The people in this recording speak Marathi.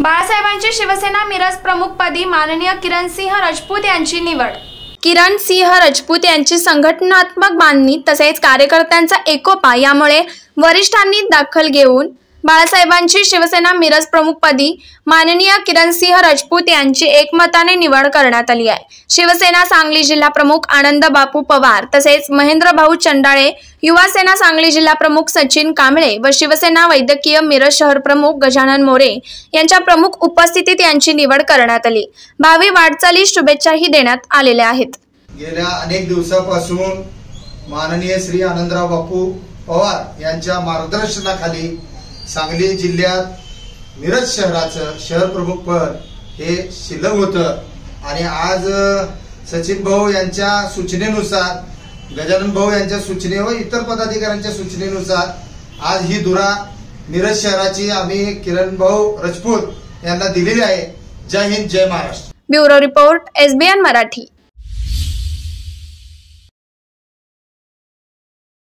बाळासाहेबांची शिवसेना मिरज प्रमुखपदी माननीय किरणसिंह राजपूत यांची निवड. किरण सिंह राजपूत यांची संघटनात्मक बांधणी तसेच कार्यकर्त्यांचा एकोपा यामुळे वरिष्ठांनी दाखल घेऊन बाळासाहेबांची शिवसेना मिरज प्रमुखपदी माननीय किरणसिंह राजपूत यांची एकमताने निवड करण्यात आली आहे. शिवसेना सांगली जिल्हा प्रमुख आनंद बापू पवार तसेच महेंद्र भाऊ चंडाळे युवा सेना सांगली जिल्हा प्रमुख सचिन कांबळे व शिवसेना वैद्यकीय मिरज शहर प्रमुख गजानन मोरे यांच्या प्रमुख उपस्थितीत यांची निवड करण्यात आली. भावी वाटचाली शुभेच्छाही देण्यात आलेल्या आहेत. गेल्या अनेक दिवसापासून माननीय श्री आनंदराव बापू पवार यांच्या मार्गदर्शनाखाली सांगली जिल्ह्यात मिरज शहराचं शहर प्रमुख पद हे शिल्लक होतं. आणि आज सचिन भाऊ यांच्या सूचनेनुसार गजानन भाऊ यांच्या सूचने व इतर पदाधिकाऱ्यांच्या सूचनेनुसार आज ही दुरा मिरज शहराची आम्ही किरण भाऊ राजपूत यांना दिलेली आहे. Jai Hind Jai Maharashtra. Bureau report SBN Marathi.